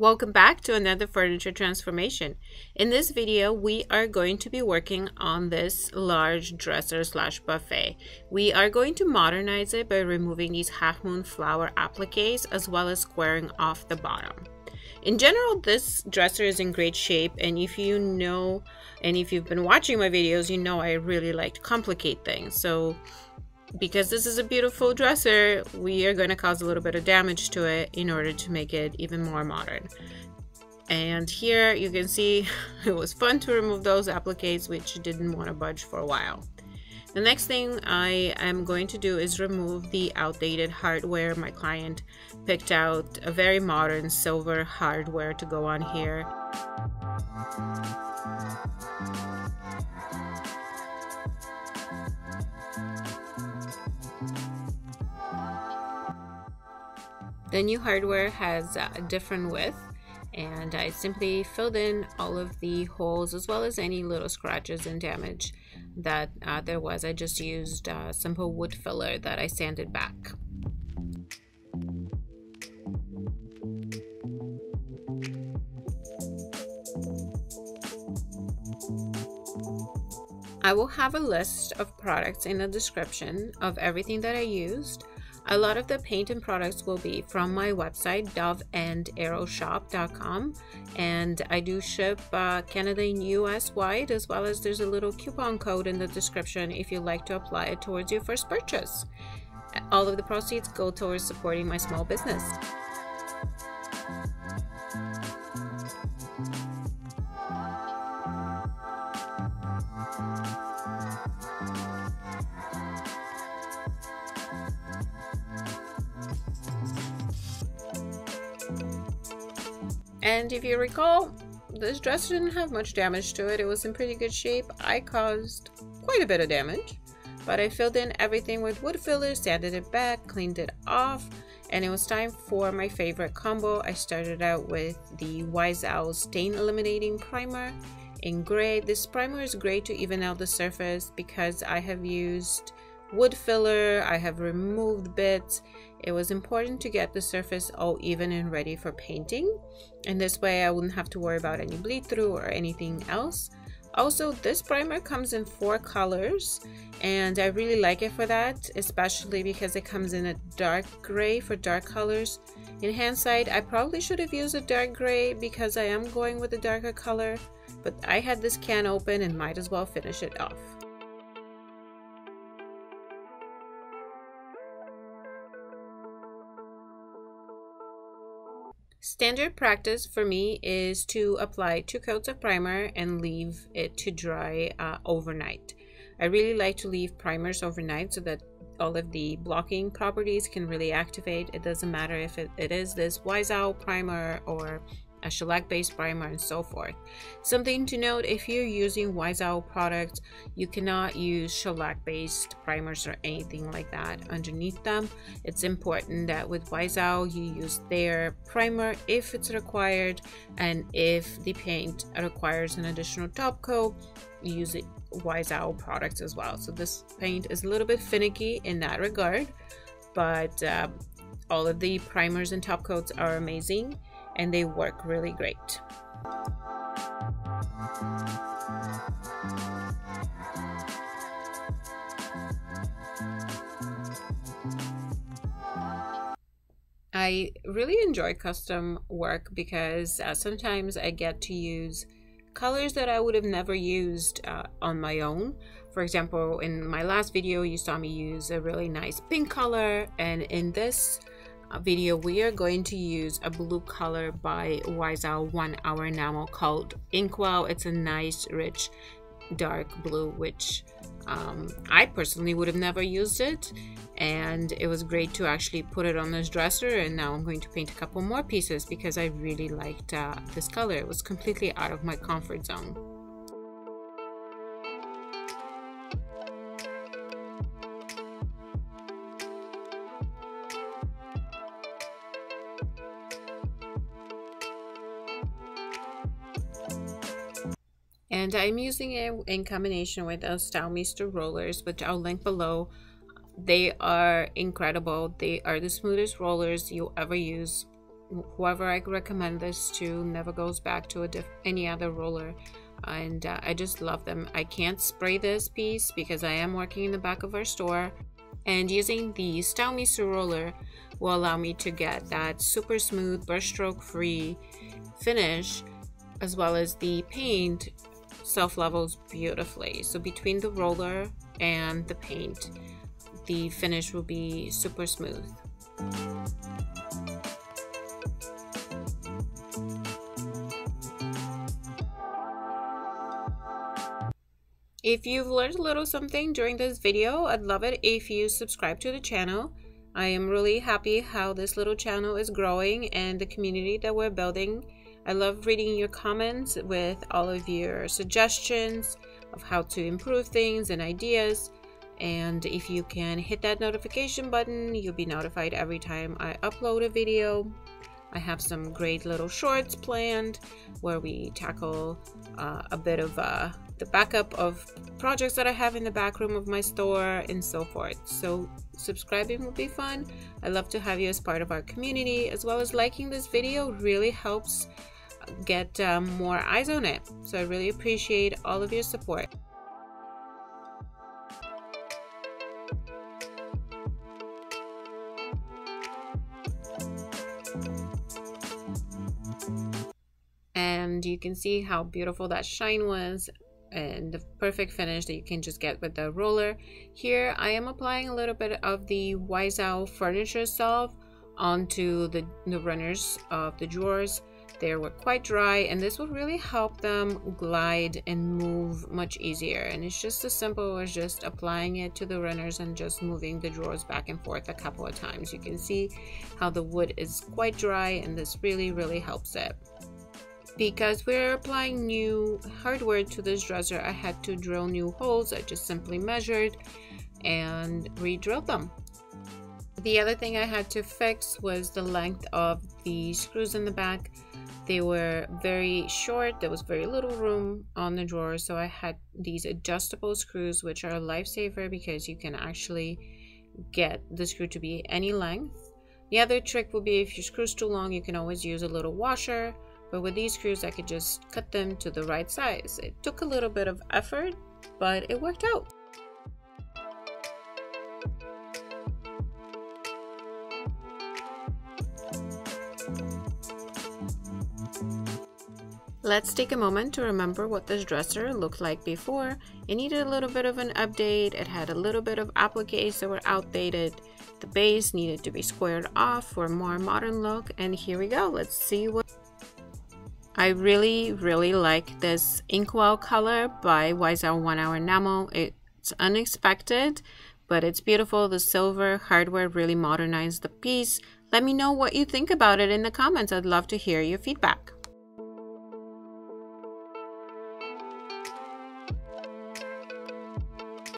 Welcome back to another furniture transformation. In this video, we are going to be working on this large dresser slash buffet. We are going to modernize it by removing these half moon flower appliques as well as squaring off the bottom. In general, this dresser is in great shape and if you know and if you've been watching my videos, you know I really like to complicate things. So because this is a beautiful dresser, we are going to cause a little bit of damage to it in order to make it even more modern. And here you can see it was fun to remove those appliques which didn't want to budge for a while. The next thing I am going to do is remove the outdated hardware. My client picked out a very modern silver hardware to go on here. The new hardware has a different width and I simply filled in all of the holes as well as any little scratches and damage that uh, there was. I just used uh, simple wood filler that I sanded back. I will have a list of products in the description of everything that I used a lot of the paint and products will be from my website, doveandarrowshop.com. And I do ship uh, Canada and US wide, as well as there's a little coupon code in the description if you'd like to apply it towards your first purchase. All of the proceeds go towards supporting my small business. And if you recall, this dress didn't have much damage to it. It was in pretty good shape. I caused quite a bit of damage, but I filled in everything with wood filler, sanded it back, cleaned it off, and it was time for my favorite combo. I started out with the Wise Owl Stain Eliminating Primer in gray. This primer is great to even out the surface because I have used wood filler, I have removed bits. It was important to get the surface all even and ready for painting. And this way I wouldn't have to worry about any bleed through or anything else. Also, this primer comes in four colors and I really like it for that, especially because it comes in a dark gray for dark colors. In hindsight, I probably should have used a dark gray because I am going with a darker color, but I had this can open and might as well finish it off. Standard practice for me is to apply two coats of primer and leave it to dry uh, overnight. I really like to leave primers overnight so that all of the blocking properties can really activate. It doesn't matter if it, it is this Wise Owl primer or a shellac based primer and so forth. Something to note if you're using Wise Owl products, you cannot use shellac based primers or anything like that underneath them. It's important that with Wise Owl you use their primer if it's required and if the paint requires an additional top coat, use it Wise Owl products as well. So this paint is a little bit finicky in that regard, but uh, all of the primers and top coats are amazing and they work really great. I really enjoy custom work because uh, sometimes I get to use colors that I would have never used uh, on my own. For example, in my last video, you saw me use a really nice pink color, and in this video we are going to use a blue color by Wise Owl one hour enamel called Inkwell. It's a nice rich dark blue which um, I personally would have never used it. And it was great to actually put it on this dresser and now I'm going to paint a couple more pieces because I really liked uh, this color. It was completely out of my comfort zone and I'm using it in combination with those Staalmeester rollers which I'll link below. They are incredible. They are the smoothest rollers you'll ever use. Whoever I recommend this to never goes back to any other roller. And uh, I just love them. I can't spray this piece because I am working in the back of our store. And using the Staalmeester roller will allow me to get that super smooth brushstroke free finish as well as the paint self levels beautifully. So between the roller and the paint the finish will be super smooth. If you've learned a little something during this video, I'd love it if you subscribe to the channel. I am really happy how this little channel is growing and the community that we're building. I love reading your comments with all of your suggestions of how to improve things and ideas. And if you can hit that notification button, you'll be notified every time I upload a video. I have some great little shorts planned where we tackle uh, a bit of uh, the backup of projects that I have in the back room of my store and so forth. So subscribing will be fun. I love to have you as part of our community as well as liking this video really helps get um, more eyes on it. So I really appreciate all of your support. And you can see how beautiful that shine was and the perfect finish that you can just get with the roller. Here I am applying a little bit of the Wise Owl Furniture Salve onto the, the runners of the drawers. They were quite dry and this will really help them glide and move much easier. And it's just as simple as just applying it to the runners and just moving the drawers back and forth a couple of times. You can see how the wood is quite dry and this really, really helps it because we're applying new hardware to this dresser I had to drill new holes I just simply measured and re-drilled them the other thing I had to fix was the length of the screws in the back they were very short there was very little room on the drawer so I had these adjustable screws which are a lifesaver because you can actually get the screw to be any length the other trick would be if your screw's too long you can always use a little washer but with these screws, I could just cut them to the right size. It took a little bit of effort, but it worked out. Let's take a moment to remember what this dresser looked like before. It needed a little bit of an update. It had a little bit of appliques that were outdated. The base needed to be squared off for a more modern look. And here we go. Let's see what I really, really like this Inkwell color by Owl One Hour Enamel. It's unexpected, but it's beautiful. The silver hardware really modernized the piece. Let me know what you think about it in the comments. I'd love to hear your feedback.